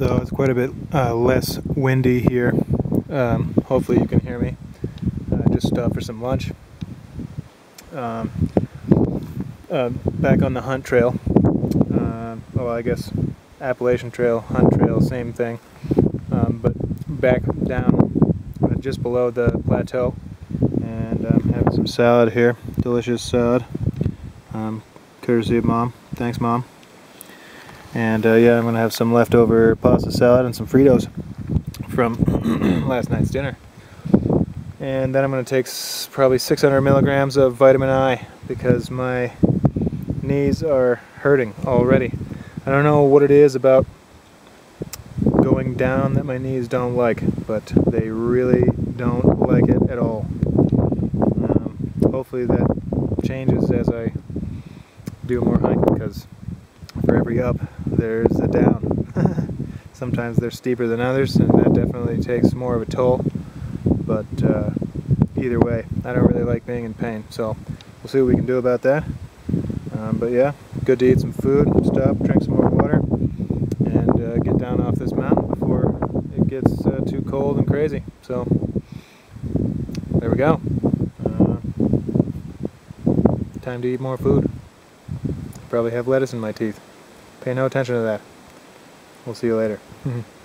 So it's quite a bit uh, less windy here. Um, hopefully you can hear me. Uh, just stopped for some lunch. Um, uh, back on the hunt trail. Uh, well, I guess Appalachian Trail, Hunt Trail, same thing. Um, but back down uh, just below the plateau and um, having some salad here. Delicious salad. Courtesy of mom. Thanks, mom. And uh, yeah, I'm gonna have some leftover pasta salad and some Fritos from last night's dinner. And then I'm gonna take probably 600 milligrams of vitamin I because my knees are hurting already. I don't know what it is about going down that my knees don't like, but they really don't like it at all. Um, hopefully that changes as I do more hiking because every up there's a down. Sometimes they're steeper than others and that definitely takes more of a toll. But uh, either way I don't really like being in pain so we'll see what we can do about that. Um, but yeah good to eat some food stop drink some more water and uh, get down off this mountain before it gets uh, too cold and crazy. So there we go. Uh, time to eat more food. Probably have lettuce in my teeth. Pay no attention to that. We'll see you later.